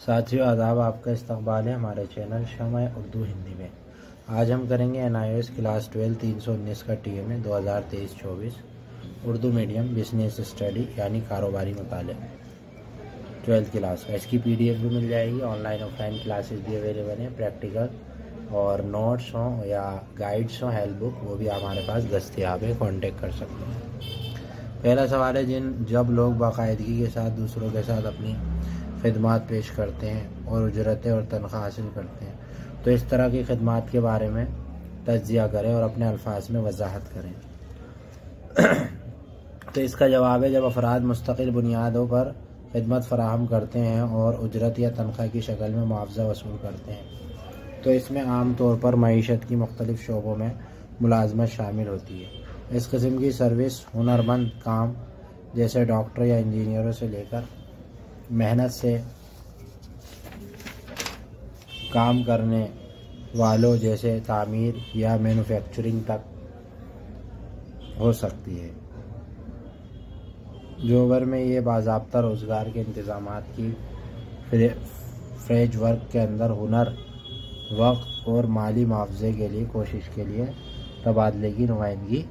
साथियों, आदाब आपका इस्तकबाल है हमारे चैनल शमा उर्दू हिंदी में। आज हम करेंगे N I S class twelve तीन सौ उन्नीस का टी एम ए दो हज़ार तेईस चौबीस उर्दू मीडियम बिज़नेस स्टडी यानी कारोबारी मुताले। ट्वेल्थ क्लास का। इसकी पी डी एफ़ भी मिल जाएगी, ऑनलाइन ऑफलाइन क्लासेस भी अवेलेबल हैं, प्रैक्टिकल और नोट्स हों या गाइड्स हों, हेल्प बुक, वो भी हमारे पास दस्तियाब है कॉन्टेक्ट कर सकते हैं। पहला सवाल है, जिन जब लोग बाकायदगी के साथ, दूसरों के साथ अपनी खदमात पेश करते हैं और उजरतें और तनख्वाह हासिल करते हैं। तो इस तरह की खदमात के बारे में तजिया करें और अपने अल्फाज में वजाहत करें। तो इसका जवाब है, जब अफराद मुस्तकिल बुनियादों पर खदमत फराहम करते हैं और उजरत या तनख्वाह की शक्ल में मुआवजा वसूल करते हैं तो इसमें आम तौर पर मीशत की मुख्तलिफ़ शोबों में मुलाजमत शामिल होती है। इस कस्म की सर्विस, हुनरमंद काम जैसे डॉक्टर या इंजीनियरों से लेकर मेहनत से काम करने वालों जैसे तामीर या मैन्युफैक्चरिंग तक हो सकती है। जोबर में ये बाबा रोज़गार के इंतज़ाम की फ्रेज वर्क के अंदर हुनर, वक्त और माली मुआवजे के लिए कोशिश के लिए तबादले की नुमाइंदगी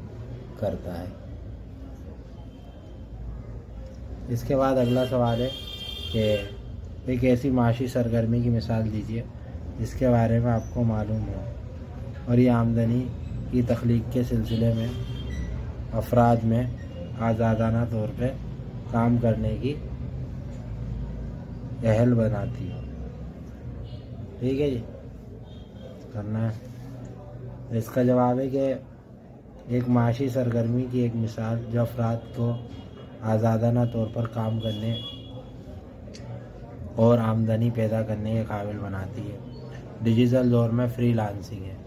करता है। इसके बाद अगला सवाल है कि एक ऐसी माशी सरगर्मी की मिसाल दीजिए, जिसके बारे में आपको मालूम हो। और ये आमदनी की तख्लीक के सिलसिले में, अफराद में आज़ादाना तौर पे काम करने की अहल बनाती हो। ठीक है जी? करना है। इसका जवाब है कि एक माशी सरगर्मी की एक मिसाल, जो अफराद को आज़ादाना तौर पर काम करने और आमदनी पैदा करने के काबिल बनाती है। डिजिटल दौर में फ्री लांसिंग है।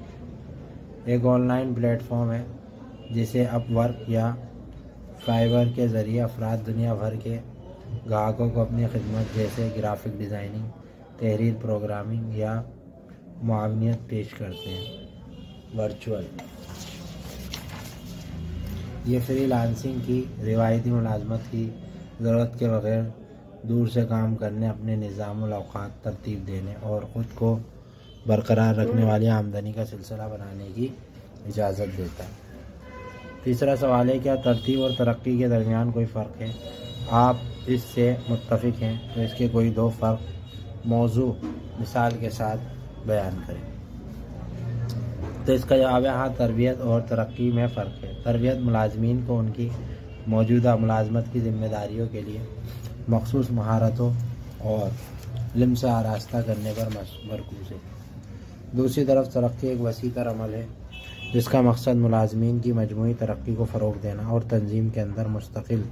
एक ऑनलाइन प्लेटफॉर्म है, जिसे अप वर्क या फाइबर के ज़रिए अफराद दुनिया भर के ग्राहकों को अपनी खिदमत, जैसे ग्राफिक डिज़ाइनिंग तहरीर प्रोग्रामिंग या मुआवनीत पेश करते हैं। वर्चुअल ये फ्री लांसिंग की रिवायती मुलाजमत की ज़रूरत के बगैर दूर से काम करने, अपने निज़ाम अवकात तरतीब देने और ख़ुद को बरकरार रखने वाली आमदनी का सिलसिला बनाने की इजाज़त देता है। तीसरा सवाल है, क्या तरतीब और तरक्की के दरमियान कोई फ़र्क है? आप इससे मुतफ़ हैं तो इसके कोई दो फ़र्क मौजू मिसाल के साथ बयान करें। तो इसका जवाब है हाँ तरबियत और तरक्की में फ़र्क है। तरबियत मुलाजमीन को उनकी मौजूदा मुलाजमत की ज़िम्मेदारियों के लिए मखसूस महारतों और लिम से आरास्ता करने पर मरकूज है। दूसरी तरफ़ तरक्की एक वसी तर अमल है, जिसका मकसद मुलाजमीन की मजमू तरक्की को फ़रोग देना और तंजीम के अंदर मुस्तकिल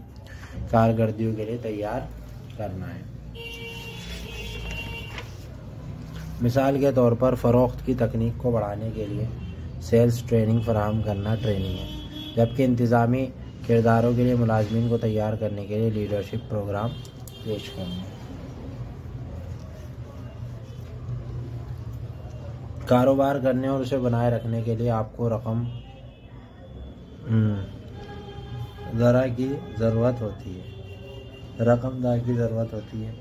कारकर्दियों के लिए तैयार करना है। मिसाल के तौर पर फ़रोख्त की तकनीक को बढ़ाने के लिए सेल्स ट्रेनिंग फराहम करना ट्रेनिंग है, जबकि इंतज़ामी किरदारों के लिए मुलाजमीन को तैयार करने के लिए लीडरशिप प्रोग्राम पेश करना कारोबार करने और उसे बनाए रखने के लिए आपको रकम हम्म, ज़रा की ज़रूरत होती है। रकम दर की ज़रूरत होती है।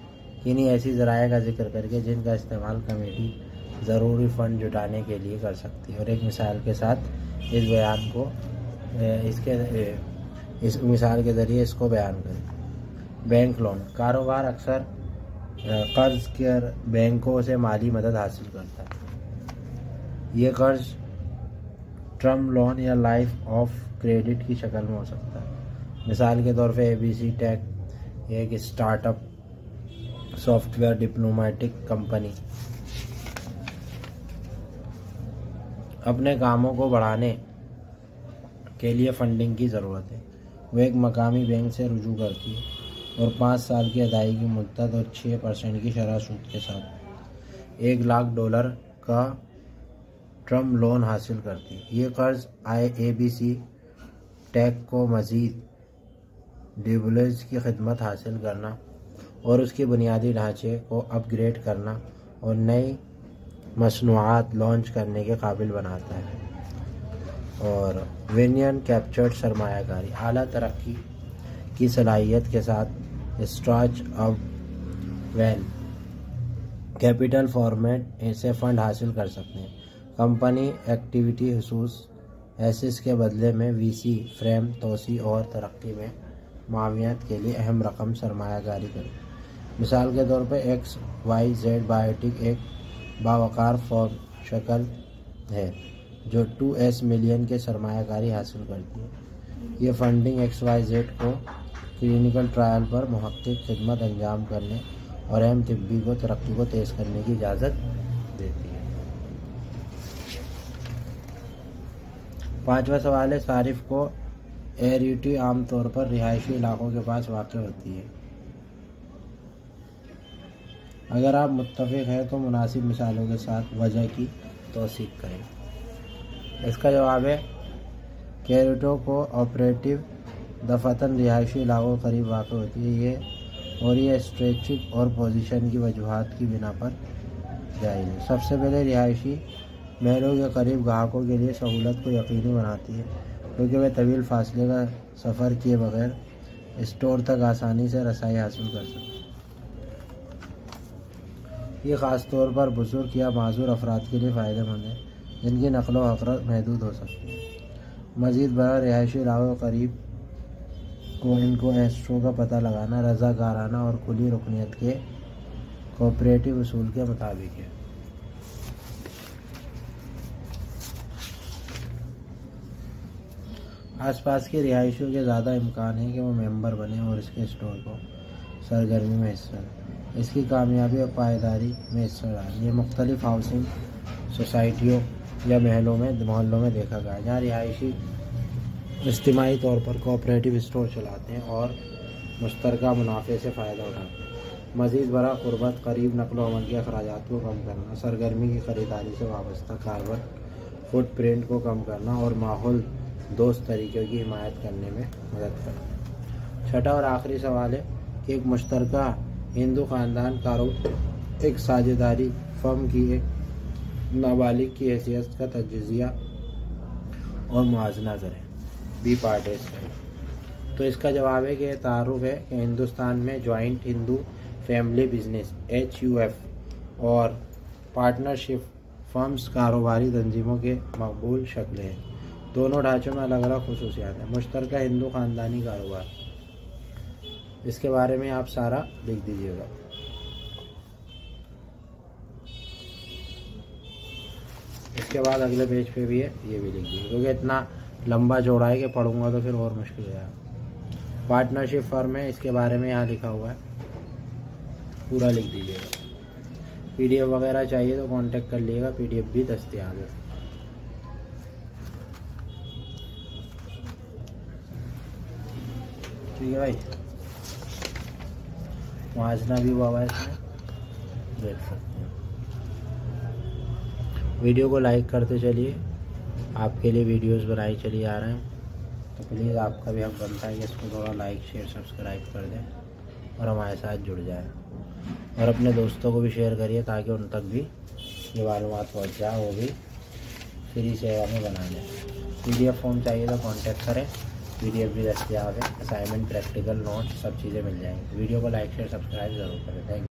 किन्हीं ऐसी ज़राए का ज़िक्र करके जिनका इस्तेमाल कमेटी ज़रूरी फ़ंड जुटाने के लिए कर सकती है। और एक मिसाल के साथ इस बयान को इसके इस मिसाल के ज़रिए इसको बयान करें। बैंक लोन कारोबार अक्सर कर्ज के बैंकों से माली मदद हासिल करता है। ये कर्ज ट्रम लोन या लाइफ ऑफ़ क्रेडिट की शक्ल में हो सकता है। मिसाल के तौर पे ए बी सी टेक एक स्टार्टअप सॉफ्टवेयर डिप्लोमेटिक कंपनी अपने कामों को बढ़ाने के लिए फंडिंग की ज़रूरत है। वह एक मकामी बैंक से रुजू करती है और पाँच साल की अदायगी, मुद्दत और छः परसेंट की शरह सूद के साथ एक लाख डॉलर का ट्रम लोन हासिल करती है। ये कर्ज आई ए बी सी टैक को मज़ीद डिबलेज की खिदमत हासिल करना और उसके बुनियादी ढांचे को अपग्रेड करना और नई मसनूआत लॉन्च करने के काबिल बनाता है। और विनियन कैप्चर्ड सरमाकारी अली तरक्की की सलाहियत के साथ स्ट्राच अब वैल कैपिटल फॉर्मेट ऐसे फंड हासिल कर सकते हैं। कंपनी एक्टिविटी हसूस एसिस के बदले में वीसी फ्रेम, तोसी और तरक्की में मावियत के लिए अहम रकम सरमाकारी करें। मिसाल के तौर पर एक्स वाई जेड बायोटिक एक बावकार फॉर्म शक्ल है। जो टू एस मिलियन के सरमाकारी हासिल करती है। ये फंडिंग एक्स वाई जेड को क्लिनिकल ट्रायल पर महक्क खिदमत अंजाम करने और अहम तिब्बी को तरक्की को तेज़ करने की इजाज़त देती है। पांचवा सवाल है, सारिफ को एरिटी आमतौर पर रिहायशी इलाकों के पास वाक़ होती है। अगर आप मुतफ़ हैं तो मुनासिब मिसालों के साथ वजह की तोसीक करें। इसका जवाब है, कैरेटो को ऑपरेटिव दफातन रिहायशी इलाकों के करीब वाक़ होती है ये, और ये स्ट्रेचिंग और पोजीशन की वजूहत की बिना पर है। सबसे पहले रिहायशी महलों के करीब ग्राहकों के लिए सहूलत को यकीनी बनाती है, क्योंकि वे तवील फासले का सफ़र किए बगैर स्टोर तक आसानी से रसाई हासिल कर सकते ये ख़ास तौर पर बुज़ुर्ग या माजूर अफराद के लिए फ़ायदेमंद है। जिनकी नकल व वरत महदूद हो सकती है। मज़ीद बड़ा रिहायशी इलाकों करीब को इनको एस्ट्रो का पता लगाना रजाकाराना और कुली रुकनीत के कोऑपरेटिव असूल के मुताबिक है। आसपास के रिहाइशों के ज़्यादा इम्कान है कि वो मेंबर बने और इसके स्टोर को सरगर्मी में हिस्सा इसकी कामयाबी और पायदारी में हिस्सा डालें ये मुख्तलिफ़ हाउसिंग सोसाइटियों या महलों में, मोहल्लों में देखा गया जहाँ रिहायशी इज्तमाही तौर पर कोऑपरेटिव स्टोर चलाते हैं और मुश्तर मुनाफे से फ़ायदा उठाते हैं। मज़ीद बड़ा क़ुरबत, करीब नकलो अमल के अखराज को कम करना, सरगर्मी की ख़रीदारी से वाबस्ता कार्बन फुट प्रिंट को कम करना और माहौल दोस्त तरीक़ों की हिमायत करने में मदद करना। छठा और आखिरी सवाल है कि एक मुश्तर हिंदू ख़ानदान कारो एक साझेदारी फर्म की एक नाबालिग की हैसियत का तजिया और मुजना करें बी पार्ट तो इसका जवाब है कि यह तारुफ है कि हिंदुस्तान में joint Hindu family business H U F और पार्टनरशिप फर्म्स कारोबारी तंजीमों के मकबूल शक्ल हैं। दोनों ढांचों में अलग अलग खसूसियात हैं। मुश्तर हिंदू ख़ानदानी कारोबार। इसके बारे में आप सारा लिख दीजिएगा। इसके बाद अगले पेज पे भी है, ये भी लिख दीजिए क्योंकि इतना लंबा जोड़ा है कि पढ़ूँगा तो फिर और मुश्किल हो जाएगा। पार्टनरशिप फर्म है, इसके बारे में यहाँ लिखा हुआ है। पूरा लिख दीजिएगा। पीडीएफ वगैरह चाहिए तो कांटेक्ट कर लीजिएगा पीडीएफ भी दस्तियाब है। ठीक है भाई? मुआजना भी हुआ हुआ है इसमें। देख सकते हैं। वीडियो को लाइक करते चलिए। आपके लिए वीडियोस बनाए चली आ रहे हैं। तो प्लीज़ आपका भी हक बनता है कि इसको थोड़ा लाइक शेयर सब्सक्राइब कर दें और हमारे साथ जुड़ जाए। और अपने दोस्तों को भी शेयर करिए ताकि उन तक भी ये मालूम पहुँच जाए, वो भी फ्री सेवा में बना लें। पी फॉर्म चाहिए तो कॉन्टैक्ट करें। पी भी दस्तियाब है असाइनमेंट प्रैक्टिकल नोट्स सब चीज़ें मिल जाएँगी। वीडियो को लाइक शेयर सब्सक्राइब ज़रूर करें। थैंक